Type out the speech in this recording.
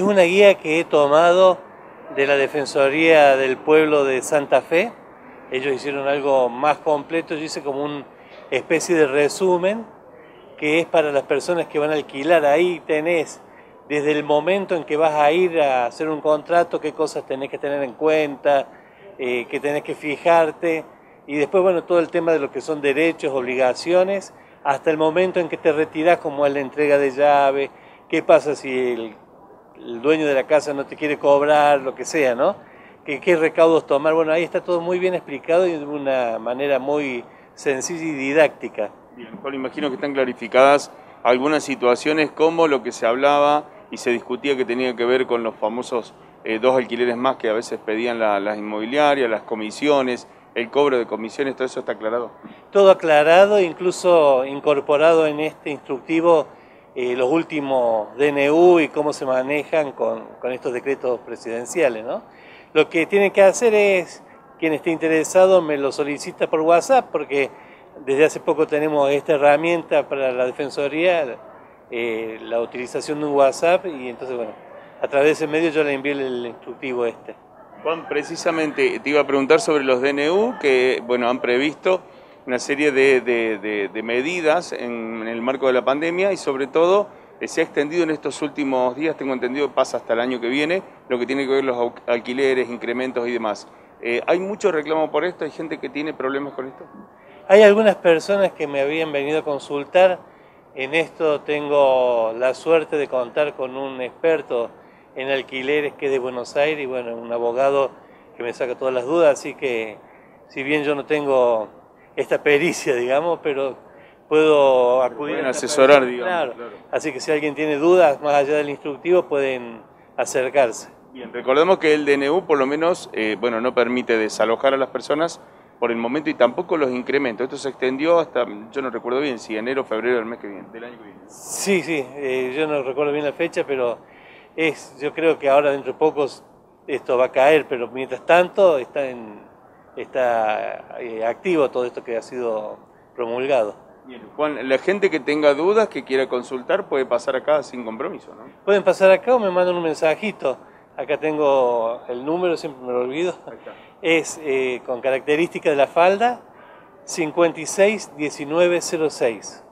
Es una guía que he tomado de la Defensoría del Pueblo de Santa Fe. Ellos hicieron algo más completo, yo hice como una especie de resumen que es para las personas que van a alquilar. Ahí tenés desde el momento en que vas a ir a hacer un contrato, qué cosas tenés que tener en cuenta, eh, qué tenés que fijarte. Y después, bueno, todo el tema de lo que son derechos, obligaciones, hasta el momento en que te retiras, como es la entrega de llave, qué pasa si el el dueño de la casa no te quiere cobrar, lo que sea, ¿no? ¿Qué, qué recaudos tomar? Bueno, ahí está todo muy bien explicado y de una manera muy sencilla y didáctica. Bien, Juan, imagino que están clarificadas algunas situaciones como lo que se hablaba y se discutía que tenía que ver con los famosos eh, dos alquileres más que a veces pedían las inmobiliarias, las comisiones, el cobro de comisiones, todo eso está aclarado. Todo aclarado, incluso incorporado en este instructivo eh, los últimos DNU y cómo se manejan con, con, estos decretos presidenciales. ¿no? Lo que tienen que hacer es, quien esté interesado me lo solicita por WhatsApp, porque desde hace poco tenemos esta herramienta para la Defensoría, eh, la utilización de un WhatsApp, y entonces, bueno, a través de ese medio yo le envío el instructivo este. Juan, precisamente te iba a preguntar sobre los DNU que, bueno, han previsto una serie de, medidas en, el marco de la pandemia y sobre todo eh, se ha extendido en estos últimos días, tengo entendido, pasa hasta el año que viene, lo que tiene que ver los alquileres, incrementos y demás. Eh, ¿Hay mucho reclamo por esto? ¿Hay gente que tiene problemas con esto? Hay algunas personas que me habían venido a consultar. En esto tengo la suerte de contar con un experto en alquileres que es de Buenos Aires y bueno, un abogado que me saca todas las dudas, así que si bien yo no tengo esta pericia, digamos, pero puedo acudir. Pueden asesorar, digamos. Claro. Así que si alguien tiene dudas más allá del instructivo, pueden acercarse. Bien, recordemos que el DNU por lo menos, eh, bueno, no permite desalojar a las personas por el momento y tampoco los incrementos. Esto se extendió hasta, yo no recuerdo bien, si enero o febrero del mes que viene, del año que viene. Sí, sí, eh, yo no recuerdo bien la fecha, pero es, yo creo que ahora dentro de pocos esto va a caer, pero mientras tanto está en, está eh, activo todo esto que ha sido promulgado. Bien, Juan, la gente que tenga dudas, que quiera consultar, puede pasar acá sin compromiso, ¿no? Pueden pasar acá o me mandan un mensajito. Acá tengo el número, siempre me lo olvido. Es eh, con característica de la falda 561906.